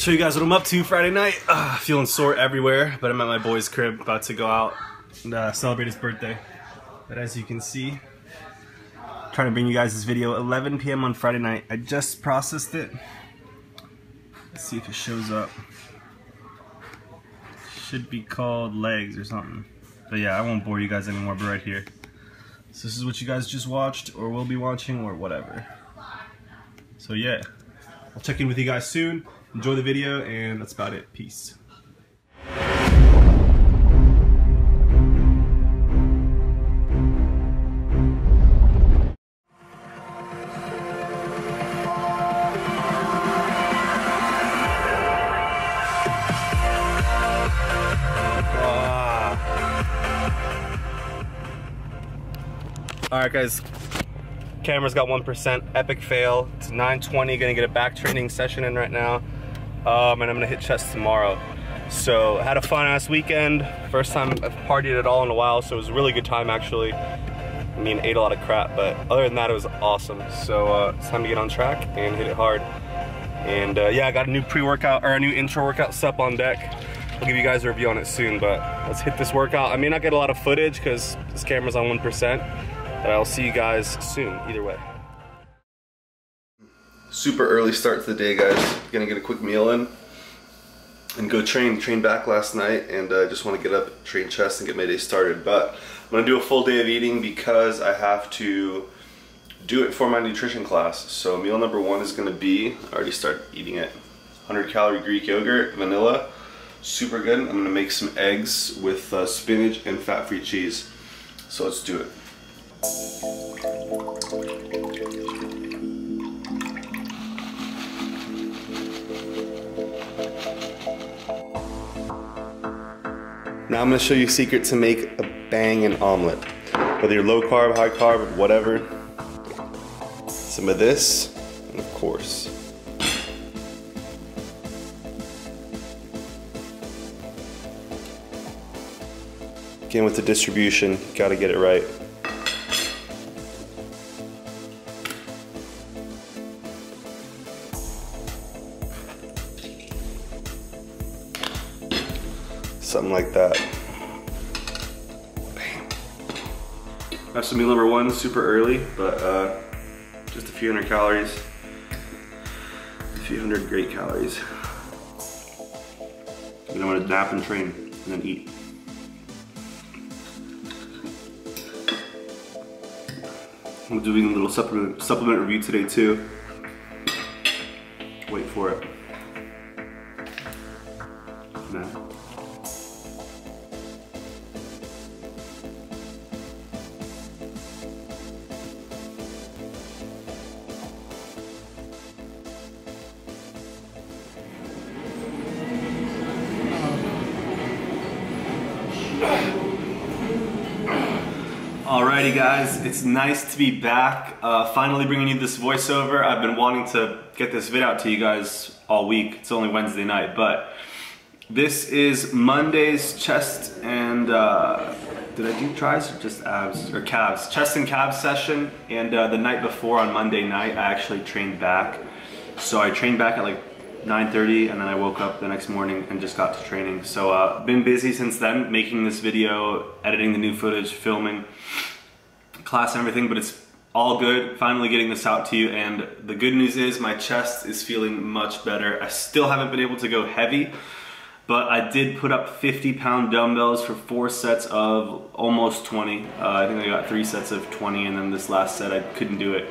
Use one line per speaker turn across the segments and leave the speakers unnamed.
show you guys what I'm up to Friday night. Feeling sore everywhere, but I'm at my boy's crib, about to go out and uh, celebrate his birthday. But as you can see, trying to bring you guys this video 11 p.m. on Friday night. I just processed it. Let's see if it shows up. Should be called legs or something. But yeah, I won't bore you guys anymore, but right here. So this is what you guys just watched, or will be watching, or whatever. So yeah, I'll check in with you guys soon. Enjoy the video, and that's about it. Peace. Alright guys, camera's got 1%, epic fail. It's 9.20, gonna get a back training session in right now. Um, and I'm gonna hit chest tomorrow. So had a fun ass weekend. First time I've partied at all in a while, so it was a really good time actually. I mean, ate a lot of crap, but other than that, it was awesome. So uh, it's time to get on track and hit it hard. And uh, yeah, I got a new pre-workout, or a new intro workout sup on deck. I'll give you guys a review on it soon, but let's hit this workout. I may not get a lot of footage because this camera's on 1%, but I'll see you guys soon, either way. Super early start to the day, guys. Gonna get a quick meal in and go train. Train back last night and I uh, just want to get up, train chest and get my day started. But I'm gonna do a full day of eating because I have to do it for my nutrition class. So meal number one is gonna be, I already started eating it, 100 calorie Greek yogurt, vanilla, super good. I'm gonna make some eggs with uh, spinach and fat-free cheese. So let's do it. Now I'm gonna show you a secret to make a banging omelet. Whether you're low carb, high carb, whatever. Some of this, and of course. Again with the distribution, gotta get it right. Something like that. Bam. That's meal number one, super early, but uh, just a few hundred calories. A few hundred great calories. And I'm gonna nap and train, and then eat. I'm doing a little supplement, supplement review today too. Wait for it. Alrighty guys, it's nice to be back. Uh, finally bringing you this voiceover. I've been wanting to get this vid out to you guys all week. It's only Wednesday night, but this is Monday's chest and, uh, did I do tris or just abs, or calves? Chest and calves session, and uh, the night before on Monday night, I actually trained back. So I trained back at like 9.30 and then I woke up the next morning and just got to training. So uh, been busy since then, making this video, editing the new footage, filming, class and everything, but it's all good. Finally getting this out to you and the good news is my chest is feeling much better. I still haven't been able to go heavy, but I did put up 50 pound dumbbells for four sets of almost 20. Uh, I think I got three sets of 20 and then this last set I couldn't do it.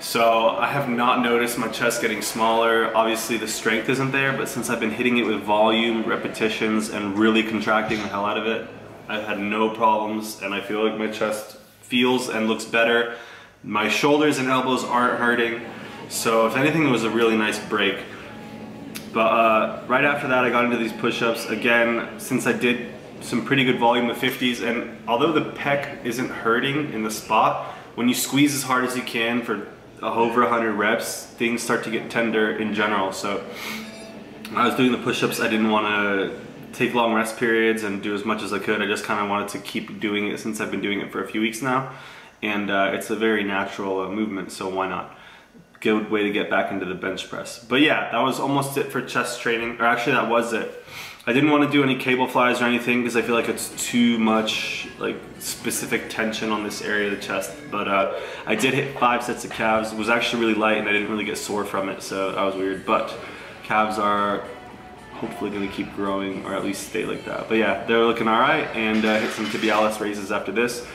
So I have not noticed my chest getting smaller. Obviously the strength isn't there, but since I've been hitting it with volume, repetitions, and really contracting the hell out of it, I've had no problems and I feel like my chest feels and looks better. My shoulders and elbows aren't hurting. So if anything, it was a really nice break. But uh, right after that, I got into these push-ups. Again, since I did some pretty good volume of 50s, and although the pec isn't hurting in the spot, when you squeeze as hard as you can for over 100 reps, things start to get tender in general. So I was doing the push-ups, I didn't want to take long rest periods and do as much as I could. I just kind of wanted to keep doing it since I've been doing it for a few weeks now. And uh, it's a very natural uh, movement, so why not? good way to get back into the bench press. But yeah, that was almost it for chest training, or actually that was it. I didn't want to do any cable flies or anything because I feel like it's too much like specific tension on this area of the chest. But uh, I did hit five sets of calves. It was actually really light and I didn't really get sore from it, so that was weird. But calves are hopefully going to keep growing or at least stay like that. But yeah, they're looking all right and uh, hit some tibialis raises after this.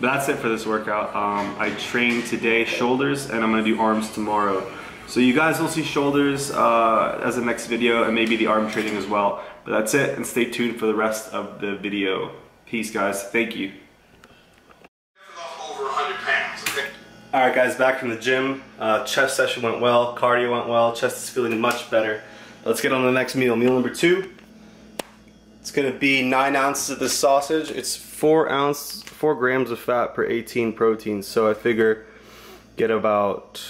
But that's it for this workout. Um, I trained today shoulders and I'm going to do arms tomorrow. So you guys will see shoulders uh, as the next video and maybe the arm training as well. But that's it and stay tuned for the rest of the video. Peace guys, thank you. Alright guys, back from the gym. Uh, chest session went well, cardio went well, chest is feeling much better. Let's get on the next meal. Meal number two. It's gonna be nine ounces of this sausage. It's four ounce, four grams of fat per 18 proteins. So I figure get about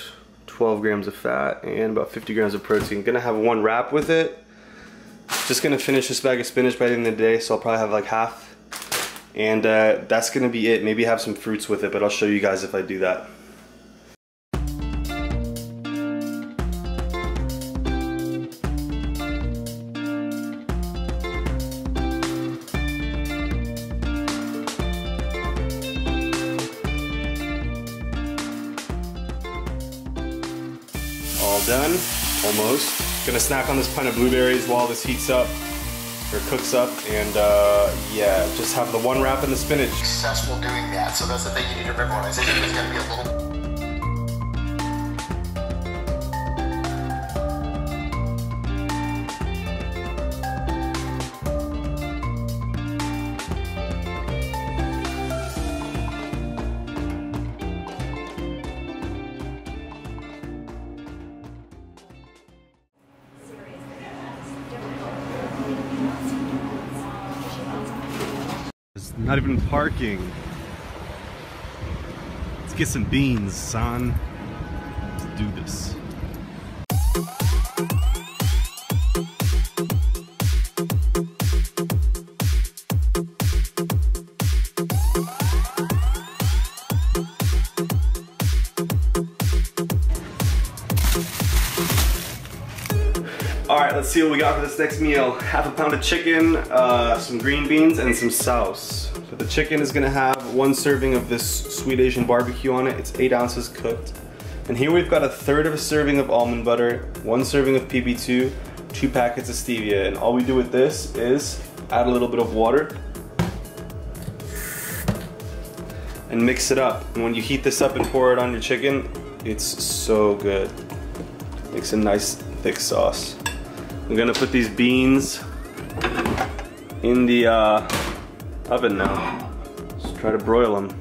12 grams of fat and about 50 grams of protein. Gonna have one wrap with it. Just gonna finish this bag of spinach by the end of the day, so I'll probably have like half. And uh, that's gonna be it. Maybe have some fruits with it, but I'll show you guys if I do that. Done, almost. Gonna snack on this pint of blueberries while this heats up or cooks up and uh, yeah, just have the one wrap and the spinach.
Successful doing that, so that's the thing you need to remember when I say there's gonna be a little
Not even parking. Let's get some beans, son. Let's do this. Let's see what we got for this next meal. Half a pound of chicken, uh, some green beans, and some sauce. So the chicken is gonna have one serving of this sweet Asian barbecue on it. It's eight ounces cooked. And here we've got a third of a serving of almond butter, one serving of PB2, two packets of stevia. And all we do with this is add a little bit of water and mix it up. And when you heat this up and pour it on your chicken, it's so good. Makes a nice thick sauce. I'm gonna put these beans in the uh, oven now. Let's try to broil them.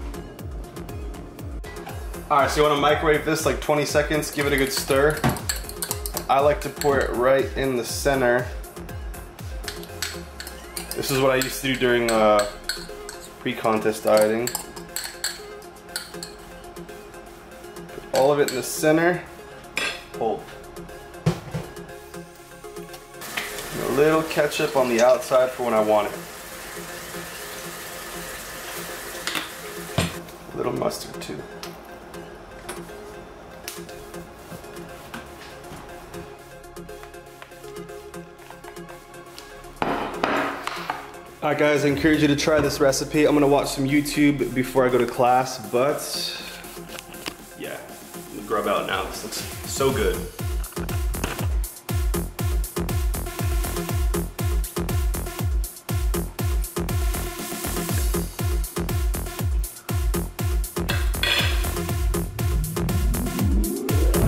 All right, so you wanna microwave this like 20 seconds, give it a good stir. I like to pour it right in the center. This is what I used to do during uh, pre-contest dieting. Put all of it in the center. Hold. A little ketchup on the outside for when I want it. A little mustard too. Alright guys, I encourage you to try this recipe. I'm gonna watch some YouTube before I go to class, but yeah, I'm gonna grub out now. This looks so good.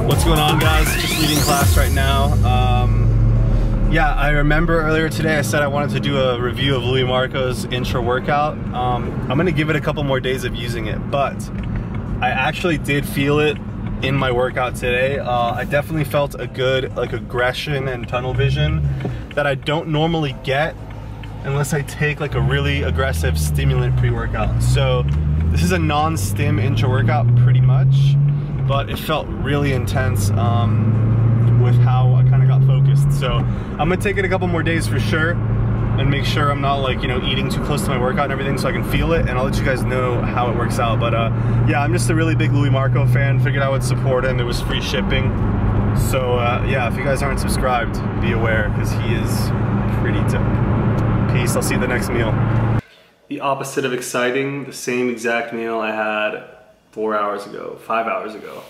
What's going on guys? Just leaving class right now. Um, yeah, I remember earlier today I said I wanted to do a review of Lui Marco's intra workout. Um, I'm gonna give it a couple more days of using it, but I actually did feel it in my workout today. Uh, I definitely felt a good like aggression and tunnel vision that I don't normally get unless I take like a really aggressive stimulant pre-workout. So this is a non-stim intra workout pretty much but it felt really intense um, with how I kind of got focused. So I'm gonna take it a couple more days for sure. and make sure I'm not like, you know, eating too close to my workout and everything so I can feel it and I'll let you guys know how it works out. But uh, yeah, I'm just a really big Lui Marco fan. Figured I would support him. It was free shipping. So uh, yeah, if you guys aren't subscribed, be aware because he is pretty dope. Peace, I'll see you the next meal. The opposite of exciting, the same exact meal I had four hours ago, five hours ago.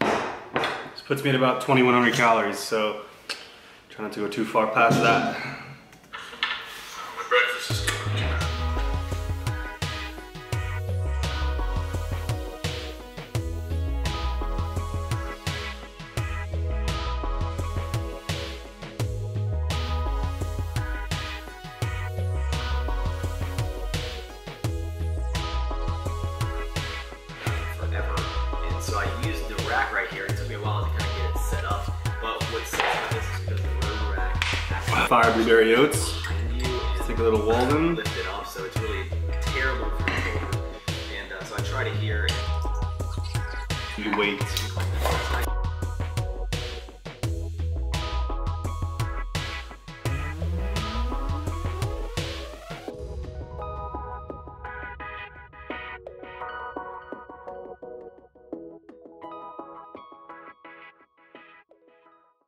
This puts me at about 2,100 calories, so try not to go too far past that. Fire blueberry oats.
and
Take a little Walden.
lift it off, so it's really terrible for the shoulder. And uh, so I tried it.
You wait.